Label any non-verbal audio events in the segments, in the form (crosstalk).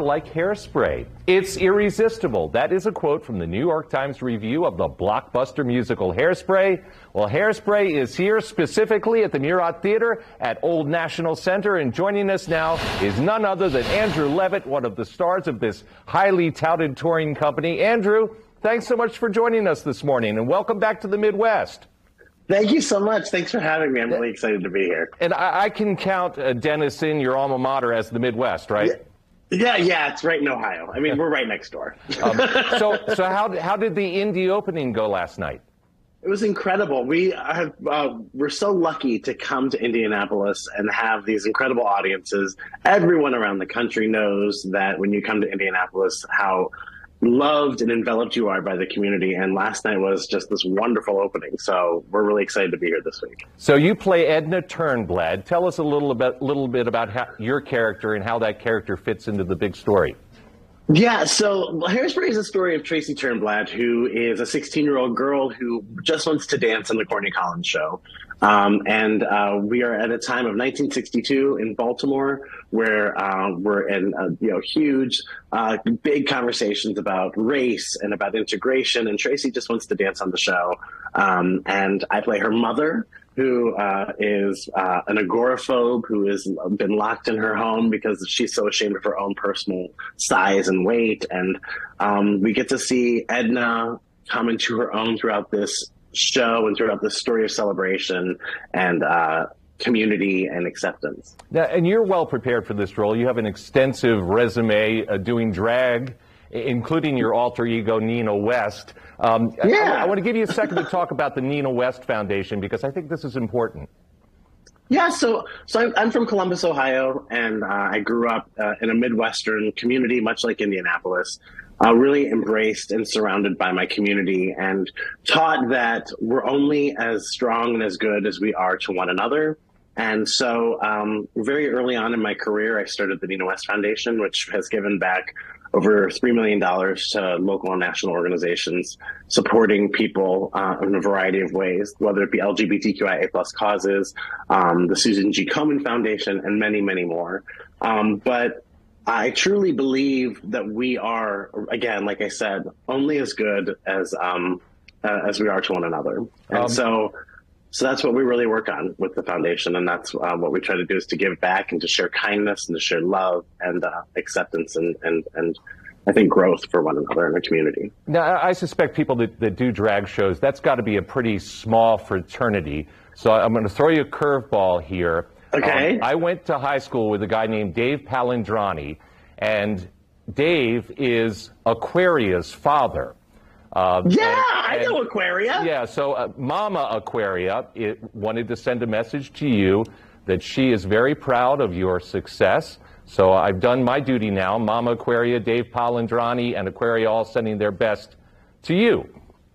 like hairspray. It's irresistible. That is a quote from the New York Times review of the blockbuster musical Hairspray. Well, Hairspray is here specifically at the Murat Theater at Old National Center, and joining us now is none other than Andrew Levitt, one of the stars of this highly touted touring company. Andrew, thanks so much for joining us this morning, and welcome back to the Midwest. Thank you so much. Thanks for having me. I'm really excited to be here. And I, I can count uh, Denison, your alma mater, as the Midwest, right? Yeah. Yeah, yeah, it's right in Ohio. I mean, we're right next door. um, (laughs) so, so how how did the Indy opening go last night? It was incredible. We have uh, we're so lucky to come to Indianapolis and have these incredible audiences. Everyone around the country knows that when you come to Indianapolis, how loved and enveloped you are by the community. And last night was just this wonderful opening. So we're really excited to be here this week. So you play Edna Turnblad. Tell us a little bit, little bit about how, your character and how that character fits into the big story. Yeah, so Hairspray is a story of Tracy Turnblad, who is a 16 year old girl who just wants to dance on the Corny Collins show. Um, and uh, we are at a time of 1962 in Baltimore where uh, we're in uh, you know huge, uh, big conversations about race and about integration. And Tracy just wants to dance on the show. Um, and I play her mother, who uh, is uh, an agoraphobe who has been locked in her home because she's so ashamed of her own personal size and weight. And um, we get to see Edna come into her own throughout this show and throughout this story of celebration and uh, community and acceptance. Now, and you're well prepared for this role. You have an extensive resume uh, doing drag, including your alter ego, Nina West. Um, yeah. I, I want to give you a second to talk about the Nina West Foundation because I think this is important. Yeah, so so I'm, I'm from Columbus, Ohio, and uh, I grew up uh, in a Midwestern community, much like Indianapolis. Uh, really embraced and surrounded by my community, and taught that we're only as strong and as good as we are to one another. And so, um, very early on in my career, I started the Nina West Foundation, which has given back over $3 million to local and national organizations supporting people uh, in a variety of ways, whether it be LGBTQIA plus causes, um, the Susan G. Komen Foundation, and many, many more. Um, but I truly believe that we are, again, like I said, only as good as um, uh, as we are to one another. And um, so so that's what we really work on with the foundation, and that's uh, what we try to do is to give back and to share kindness and to share love and uh, acceptance and and and I think growth for one another in the community. Now, I suspect people that, that do drag shows that's got to be a pretty small fraternity. So I'm going to throw you a curveball here. Okay. Um, I went to high school with a guy named Dave Palandrani, and Dave is Aquaria's father. Uh, yeah, and, I know Aquaria. Yeah, so uh, Mama Aquaria it, wanted to send a message to you that she is very proud of your success. So I've done my duty now. Mama Aquaria, Dave Palandrani, and Aquaria all sending their best to you.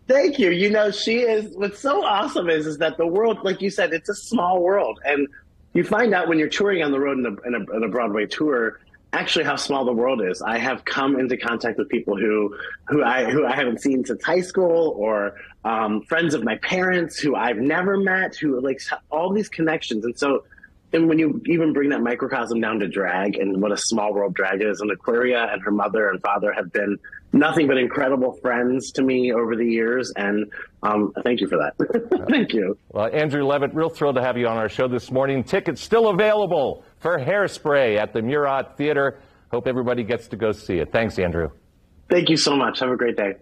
Thank you. You know, she is. What's so awesome is is that the world, like you said, it's a small world, and you find out when you're touring on the road in a, in a, in a Broadway tour actually how small the world is. I have come into contact with people who who I who I haven't seen since high school, or um, friends of my parents who I've never met, who like all these connections. And so, and when you even bring that microcosm down to drag and what a small world drag is, and Aquaria and her mother and father have been nothing but incredible friends to me over the years, and um, thank you for that. (laughs) thank you. Well, Andrew Levitt, real thrilled to have you on our show this morning. Tickets still available for Hairspray at the Murat Theater. Hope everybody gets to go see it. Thanks, Andrew. Thank you so much. Have a great day.